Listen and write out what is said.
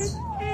you.